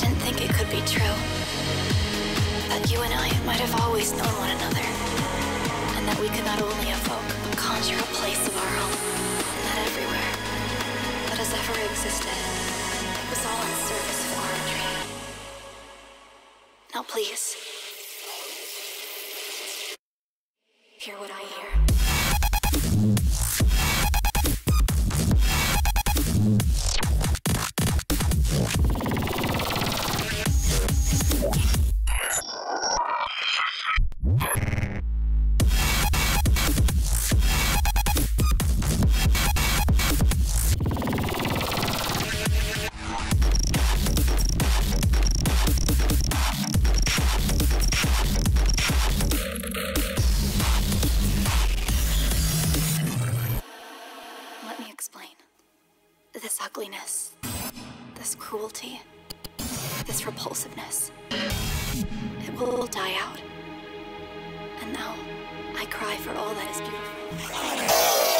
didn't think it could be true. That you and I might have always known one another. And that we could not only evoke, but conjure a place of our own. And that everywhere that has ever existed, it was all in service of our dream. Now please, hear what I hear. Let me explain. This ugliness, this cruelty, this repulsiveness, it will die out. And now, I cry for all that is beautiful.